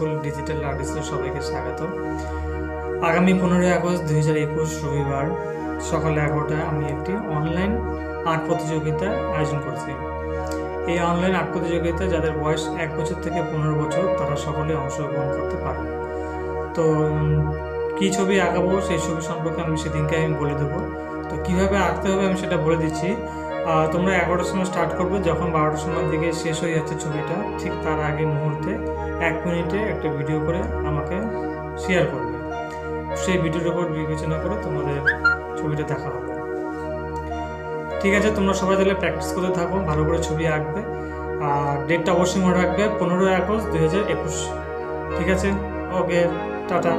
School digital আর্টিস্টের সবাইকে স্বাগত। আগামী পনেরোই আগস্ট দুই হাজার একুশ রবিবার সকাল এগারোটায় আমি একটি অনলাইন আর্ট প্রতিযোগিতার আয়োজন করছি। এই অনলাইন আর্ট প্রতিযোগিতায় যাদের বয়স এক বছর থেকে পনেরো বছর, তারা সকলে অংশগ্রহণ করতে পারে। তো কী ছবি আঁকাবো সেই ছবি সম্পর্কে আমি সেদিনকে আমি বলে দেবো। তো, কীভাবে আঁকতে হবে আমি সেটা বলে দিচ্ছি। তোমরা এগারোটার সময় স্টার্ট করবে যখন বারোটার সময় দিকে শেষ হয়ে যাচ্ছে ছবিটা। ঠিক তার আগে মুহূর্তে এক মিনিটে একটা ভিডিও করে আমাকে শেয়ার করবে। সেই ভিডিওর উপর বিবেচনা করে তোমাদের ছবিটা দেখা হবে। ঠিক আছে, তোমরা সবাই তাহলে প্র্যাকটিস করতে থাকো, ভালো করে ছবি আঁকবে। আর ডেটটা অবশ্যই মনে রাখবে, পনেরোই আগস্ট দুই হাজার একুশ। ঠিক আছে? Okay tata.